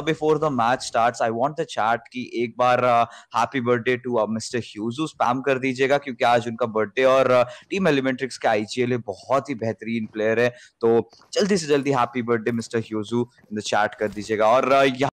Before the match starts I want the chat कि एक बार हैप्पी बर्थडे टू मिस्टर ह्यूजू स्पैम कर दीजिएगा क्योंकि आज उनका बर्थडे और uh, टीम एलिमेंट्रिक्स के आईजीएल बहुत ही बेहतरीन प्लेयर है। तो जल्दी से जल्दी happy birthday mister Hughes in the chat कर दीजिएगा और uh,